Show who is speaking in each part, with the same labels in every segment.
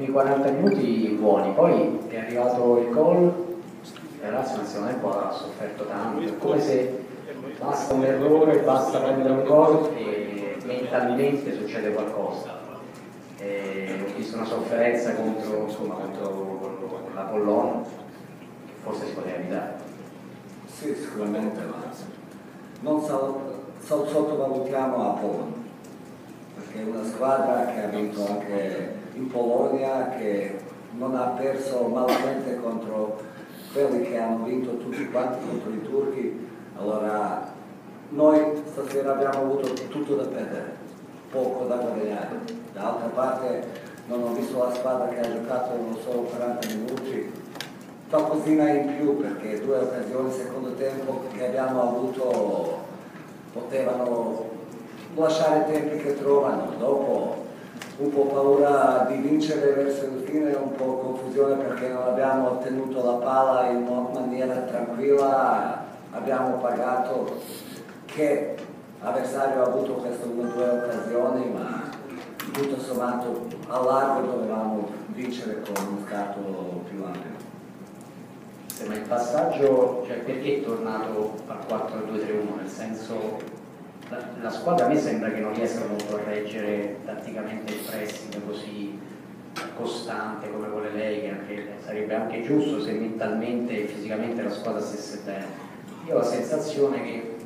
Speaker 1: primi 40 minuti buoni, poi è arrivato il gol e la tempo ha sofferto tanto, è come se basta un errore, basta prendere un gol e mentalmente succede qualcosa. E ho visto una sofferenza contro, insomma, contro la Pollono, che forse si poteva evitare.
Speaker 2: Sì, sicuramente, ma non sottovalutiamo Apollo, perché è una squadra che ha vinto anche in Polonia, che non ha perso malamente contro quelli che hanno vinto tutti quanti contro i turchi, allora noi stasera abbiamo avuto tutto da perdere, poco da guadagnare. D'altra parte non ho visto la squadra che ha giocato solo 40 minuti, qualcosina in più perché due occasioni secondo tempo che abbiamo avuto potevano lasciare i tempi che trovano, dopo un po' paura di vincere verso il fine, un po' confusione perché non abbiamo ottenuto la palla in maniera tranquilla, abbiamo pagato che l'avversario ha avuto queste due occasioni, ma tutto sommato a largo dovevamo vincere con un scatto più ampio.
Speaker 1: Ma il passaggio, cioè perché è tornato al 4-2-3-1? La, squadra a me sembra che non riesca molto a reggere tatticamente il pressing così costante come vuole lei, che anche, sarebbe anche giusto se mentalmente e fisicamente la squadra stesse bene. Io ho la sensazione che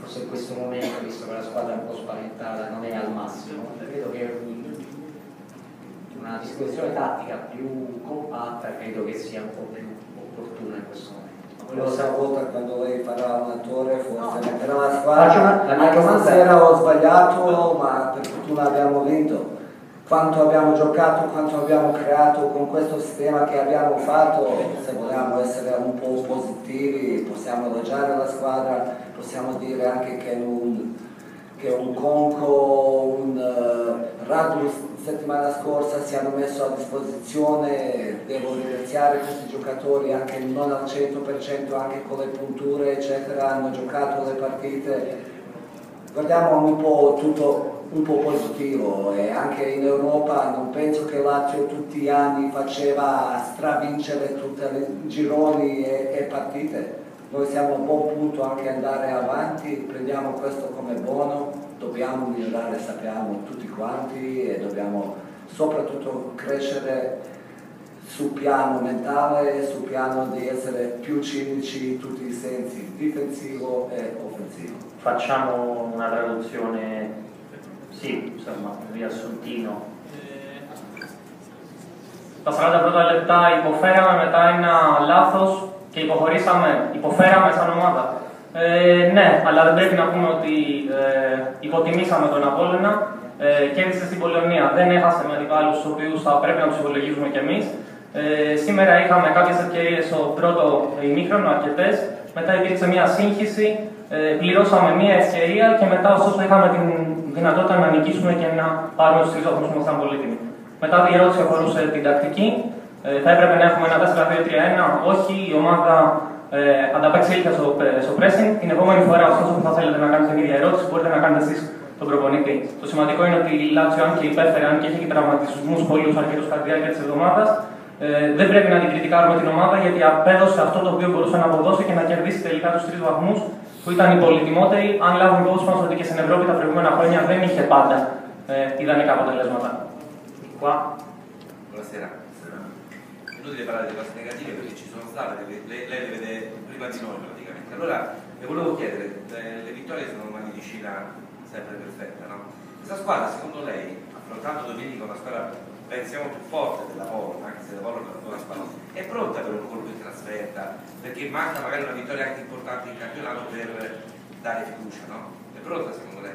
Speaker 1: forse in questo momento, visto che la squadra è un po' spaventata, non è al massimo, credo che una disposizione tattica più compatta credo che sia un po' più opportuna in questo momento.
Speaker 2: Questa volta quando lei farà un attore forse no. metterà la squadra, anche stasera ho sbagliato, ma per fortuna abbiamo vinto. Quanto abbiamo giocato, quanto abbiamo creato con questo sistema che abbiamo fatto, se vogliamo essere un po' positivi possiamo elogiare la squadra, possiamo dire anche che un, che un Conco, un uh, Radus settimana scorsa si hanno messo a disposizione, devo ringraziare questi giocatori anche non al 100%, anche con le punture eccetera, hanno giocato le partite. Guardiamo un po' tutto un po' positivo e anche in Europa non penso che Lazio tutti gli anni faceva stravincere tutti i gironi e, e partite. Noi siamo a un buon punto anche andare avanti, prendiamo questo come buono, dobbiamo migliorare, sappiamo tutti quanti e dobbiamo soprattutto crescere sul piano mentale, sul piano di essere più cinici in tutti i sensi, difensivo e offensivo.
Speaker 3: Facciamo una traduzione, sì, insomma, un riassuntino. Τα 40 πρώτα λεπτά υποφέραμε, μετά ένα λάθος και υποχωρήσαμε, υποφέραμε σαν ομάδα. Ε, ναι, αλλά δεν πρέπει να πούμε ότι ε, υποτιμήσαμε τον Απόλλωνα. Ε, κέρδισε στην Πολωνία. Δεν έχασε με αντιπάλους του οποίους θα πρέπει να τους υπολογίζουμε κι εμείς. Ε, σήμερα είχαμε κάποιες ευκαιρίες στο πρώτο ημίχρονο, αρκετές. Μετά υπήρξε μια σύγχυση. Ε, πληρώσαμε μια ευκαιρία και μετά, ωστόσο, είχαμε την δυνατότητα να νικήσουμε και να πάρουμε τους τρει βαθμού που ήμασταν πολύτιμοι. Μετά η ερώτηση αφορούσε την τακτική. Ε, θα έπρεπε να έχουμε ένα 4-2-3-1. Όχι, η ομάδα ε, ανταπεξήλθε στο, στο pressing. Την επόμενη φορά, ωστόσο, που θα θέλετε να κάνετε την ίδια ερώτηση, μπορείτε να κάνετε εσείς τον προπονητή. Το σημαντικό είναι ότι η Λάτσιο, αν και υπέφερε, αν και έχει τραυματισμούς πολλού αρκετούς κατά τη διάρκεια της εβδομάδας, ε, δεν πρέπει να την κριτικάρουμε την ομάδα γιατί απέδωσε αυτό το οποίο μπορούσε να αποδώσει και να κερδίσει τελικά τους τρεις βαθμούς που ήταν οι πολυτιμότεροι. Αν λάβουμε υπόψη μας ότι και στην Ευρώπη τα προηγούμενα χρόνια δεν είχε πάντα ε, ιδανικά αποτελέσματα. Qua.
Speaker 4: Inutile parlare di cose negative perché ci sono state, lei, lei le vede prima di noi praticamente. Allora le volevo chiedere, le, le vittorie sono una medicina sempre perfetta, no? Questa squadra, secondo lei, affrontando domenica una squadra pensiamo più forte della Polo, anche se la Polo è una squadra, è pronta per un colpo in trasferta, perché manca magari una vittoria anche importante in campionato per dare fiducia, no? È pronta secondo lei?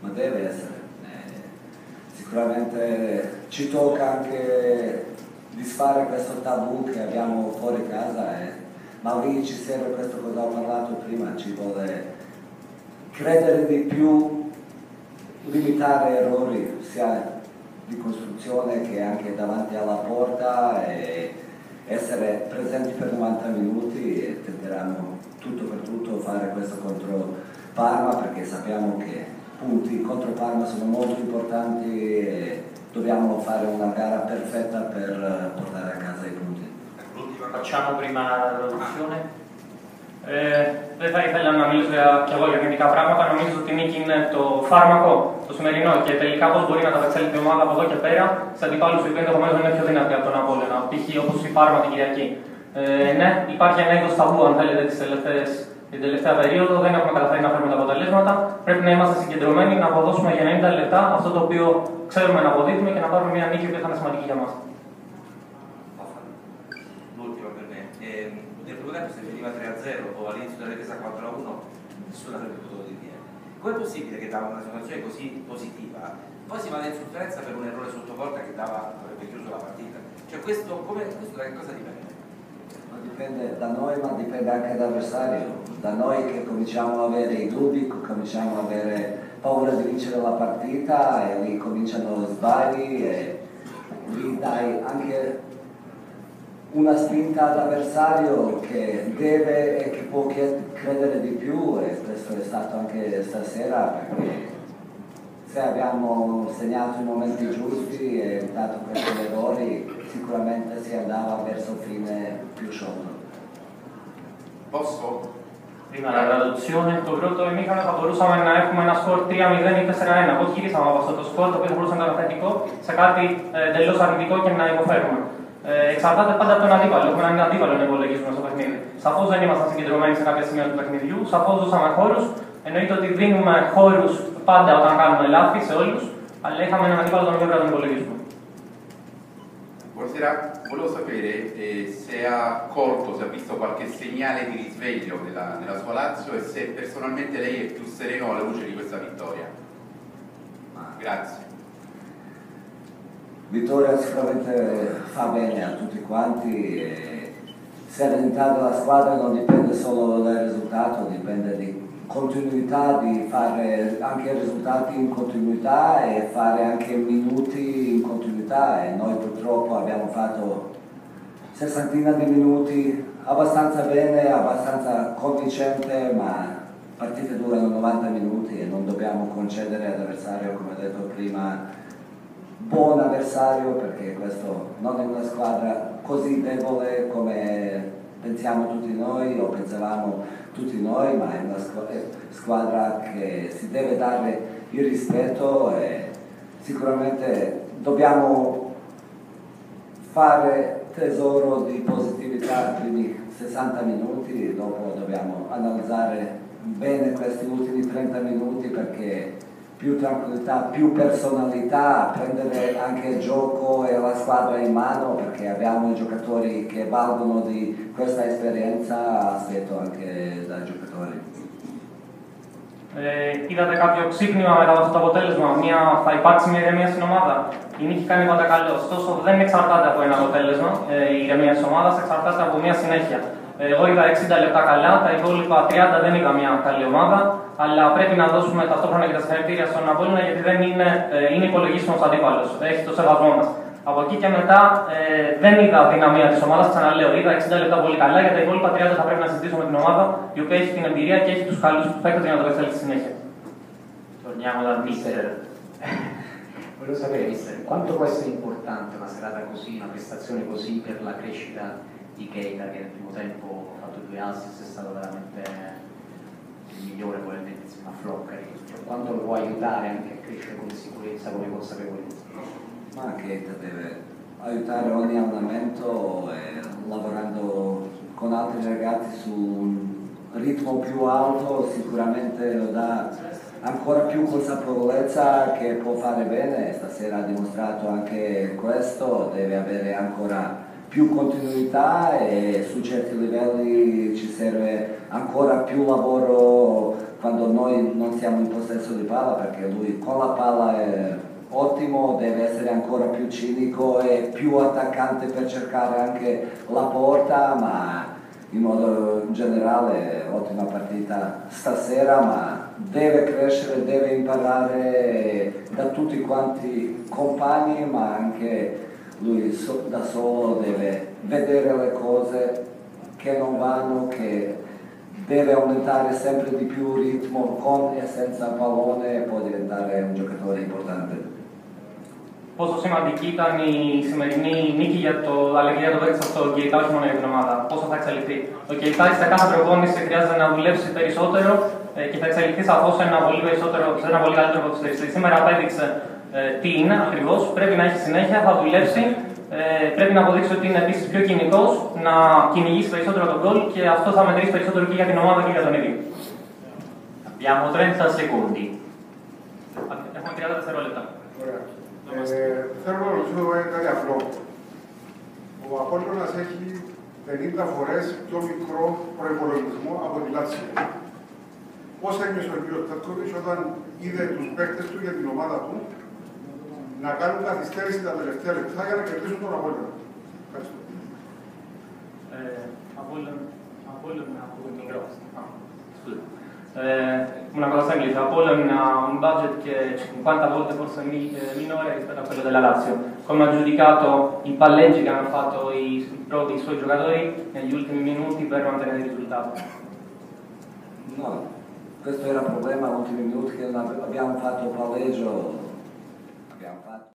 Speaker 2: Ma deve essere. Eh, sicuramente ci tocca anche disfare questo tabù che abbiamo fuori casa e Mauricio ci serve questo cosa ho parlato prima, ci vuole credere di più limitare errori sia di costruzione che anche davanti alla porta e essere presenti per 90 minuti e tenteranno tutto per tutto fare questo contro Parma perché sappiamo che punti contro Parma sono molto importanti dobbiamo fare una gara perfetta per eh, portare a casa i punti.
Speaker 3: Facciamo prima la traduzione. Ε, δεν θα ήθελα να μιλήσω για, κι εγώ για αρνητικά πράγματα. Νομίζω ότι η νίκη είναι το φάρμακο, το σημερινό και τελικά πώ μπορεί να τα καταστέλει η ομάδα από εδώ και πέρα σε αντιπάλου οι οποίοι ενδεχομένω είναι πιο δυνατοί από τον Απόλαινα. Π.χ. όπω η Πάρμα την Κυριακή. Ε, ναι, υπάρχει ένα είδο ταμπού, αν θέλετε, τις τελευταίες, την τελευταία περίοδο. Δεν έχουμε καταφέρει να φέρουμε τα αποτελέσματα. Πρέπει να είμαστε συγκεντρωμένοι, να αποδώσουμε για 90 λεπτά αυτό το οποίο ξέρουμε να αποδείχνουμε και να πάρουμε μια νίκη που θα είναι σημαντική για μα.
Speaker 4: L'ultima per me. Eh, nel primo tempo se veniva 3-0 o all'inizio della ripresa 4-1, nessuno avrebbe potuto dire. Com'è possibile che dava una situazione così positiva, poi si vada in sofferenza per un errore sotto porta che dava, avrebbe chiuso la partita? Cioè questo, come, questo da che cosa dipende?
Speaker 2: Dipende da noi, ma dipende anche dall'avversario. Da noi che cominciamo ad avere i dubbi, cominciamo ad avere paura di vincere la partita e lì cominciano sbagli e lì dai anche una spinta all'avversario che deve e che può credere di più e questo è stato anche stasera perché se abbiamo segnato i momenti giusti e evitato questi errori sicuramente si andava verso fine più sciolto.
Speaker 5: Posso?
Speaker 3: Prima la traduzione, το πρώτο ημίχρονο θα μπορούσαμε να έχουμε ένα σκορ 3-0 ή 4-1. Εγώ χειρίσαμε από αυτό το σκορ, το οποίο θα μπορούσε να ήταν θετικό σε κάτι εντελώ αρνητικό και να υποφέρουμε. Ε, εξαρτάται πάντα από τον αντίπαλο. Έχουμε έναν αντίπαλο να υπολογίζουμε στο παιχνίδι. Σαφώ δεν ήμασταν συγκεντρωμένοι σε κάποια σημεία του παιχνιδιού, σαφώ δώσαμε χώρου. Εννοείται ότι δίνουμε χώρου πάντα όταν κάνουμε λάθη σε όλου, αλλά είχαμε έναν αντίπαλο τον οποίο πρέπει να τον υπολογίσουμε.
Speaker 5: Buonasera, volevo sapere eh, se ha colto, se ha visto qualche segnale di risveglio nella, nella sua Lazio e se personalmente lei è più sereno alla luce di questa vittoria. Grazie.
Speaker 2: Vittoria sicuramente fa bene a tutti quanti e serenità della squadra non dipende solo dal risultato, dipende di continuità, di fare anche risultati in continuità e fare anche minuti in continuità e noi purtroppo abbiamo fatto sessantina di minuti abbastanza bene, abbastanza convincente, ma partite durano 90 minuti e non dobbiamo concedere all'avversario, come ho detto prima, buon avversario perché questo non è una squadra così debole come pensiamo tutti noi o pensavamo tutti noi, ma è una squadra che si deve dare il rispetto e sicuramente dobbiamo fare tesoro di positività i primi 60 minuti, dopo dobbiamo analizzare bene questi ultimi 30 minuti perché più tranquillità, più personalità, prendere anche il gioco e la squadra in mano perché abbiamo i giocatori che valgono di questa esperienza, aspetto anche dai giocatori.
Speaker 3: Ε, είδατε κάποιο ξύπνημα μετά από αυτό το αποτέλεσμα, μια, θα υπάρξει μια ηρεμία στην ομάδα. Η νίκη κάνει πάντα καλό. Ωστόσο, δεν εξαρτάται από ένα αποτέλεσμα ε, η ηρεμία τη ομάδα, εξαρτάται από μια συνέχεια. Ε, εγώ είδα 60 λεπτά καλά, τα υπόλοιπα 30 δεν είδα μια καλή ομάδα, αλλά πρέπει να δώσουμε ταυτόχρονα και τα συγχαρητήρια στον Απόλλωνα γιατί δεν είναι, ε, είναι υπολογίσιμο αντίπαλο. Έχει το σεβασμό μα. Από εκεί και μετά ε, δεν είδα δυναμία τη ομάδα, ξαναλέω. Είδα 60 λεπτά πολύ καλά, για τα υπόλοιπα 30 θα πρέπει να συζητήσουμε την ομάδα, η οποία έχει την εμπειρία και έχει του καλού παίκτε για να το καταστέλει στη συνέχεια.
Speaker 1: Torniamo dal mister. Volevo sapere, mister, quanto può essere importante una serata così, una prestazione così per la crescita di Keita che nel primo tempo ha fatto due assist, è stato veramente il migliore probabilmente insieme a Floccari. Cioè, quanto lo può aiutare anche a crescere con sicurezza, come consapevolezza?
Speaker 2: Ma anche deve aiutare ogni allenamento e lavorando con altri ragazzi su un ritmo più alto sicuramente lo dà ancora più consapevolezza che può fare bene, stasera ha dimostrato anche questo, deve avere ancora più continuità e su certi livelli ci serve ancora più lavoro quando noi non siamo in possesso di palla perché lui con la palla è ottimo, deve essere ancora più cinico e più attaccante per cercare anche la porta, ma in modo generale ottima partita stasera, ma deve crescere, deve imparare da tutti quanti compagni, ma anche lui so- da solo deve vedere le cose che non vanno, che deve aumentare sempre di più il ritmo con e senza pallone e può diventare un giocatore importante.
Speaker 3: πόσο σημαντική ήταν η σημερινή νίκη για το αλλαγή για το παίκτη αυτό, ο Κεϊτά, όχι μόνο για την ομάδα, πόσο θα εξελιχθεί. Ο Κεϊτά σε κάθε προπόνηση χρειάζεται να δουλέψει περισσότερο ε, και θα εξελιχθεί σαφώ σε ένα πολύ, περισσότερο, σε ένα πολύ καλύτερο ποδοσφαιριστή. Σήμερα απέδειξε ε, τι είναι ακριβώς, πρέπει να έχει συνέχεια, θα δουλέψει, ε, πρέπει να αποδείξει ότι είναι επίσης πιο κοινικός, να κυνηγήσει περισσότερο τον γκολ και αυτό θα μετρήσει περισσότερο και για την ομάδα και για τον ίδιο.
Speaker 6: Abbiamo 30 secondi.
Speaker 3: Έχουμε 30 δευτερόλεπτα.
Speaker 7: Ωραία. Ε, θέλω να ρωτήσω κάτι απλό. Ο Απόλλωνας έχει 50 φορές πιο μικρό προϋπολογισμό από τη Λάτσια. Πώς ένιωσε ο κ. Τάκοβιτς όταν είδε τους παίκτες του για την ομάδα του; να κάνουν καθυστέρηση τα τελευταία λεπτά για να κερδίσουν τον Απόλλωνα. Ευχαριστώ.
Speaker 3: Eh, Apollo, Apollo ha un microfono. Ah, scusa. Eh, una cosa semplice, Apollo ha un budget che è 50 volte forse mi- eh, minore rispetto a quello della Lazio. Come ha giudicato i palleggi che hanno fatto i, i propri- i suoi giocatori negli ultimi minuti per mantenere il risultato?
Speaker 2: No, questo era il problema ultimi minuti che abbiamo fatto palleggio